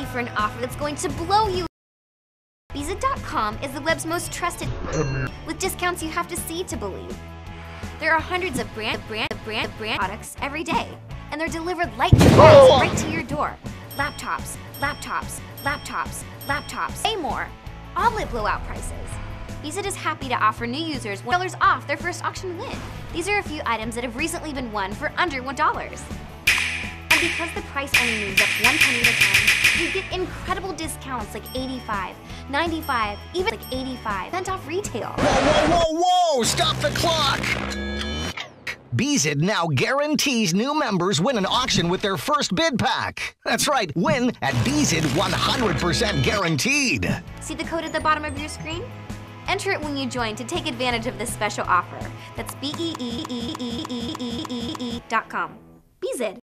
for an offer that's going to blow you. Beezid.com is the web's most trusted with discounts you have to see to believe. There are hundreds of brand, brand, brand, brand products every day, and they're delivered light and fast right to your door. Laptops, laptops, laptops, laptops, way more. All at blowout prices. Beezid is happy to offer new users $1 off their first auction win. These are a few items that have recently been won for under $1. And because the price only moves up one penny at a time, get incredible discounts like 85, 95, even like 85 cent off retail. Whoa, whoa, whoa, whoa! Stop the clock! Beezid now guarantees new members win an auction with their first bid pack. That's right, win at Beezid 100% guaranteed. See the code at the bottom of your screen? Enter it when you join to take advantage of this special offer. That's B E E E E E E E E dot com. Beezid.